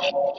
Wow!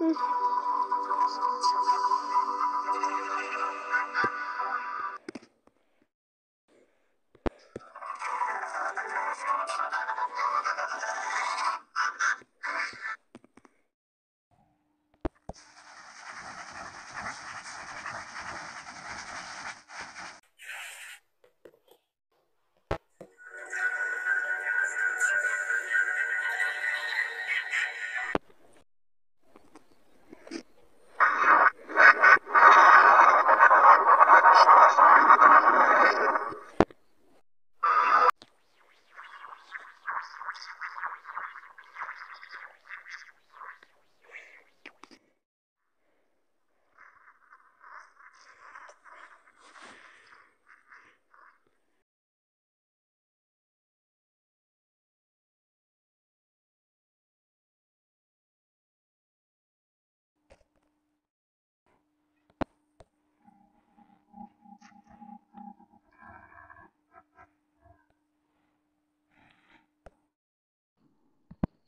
嗯。よし!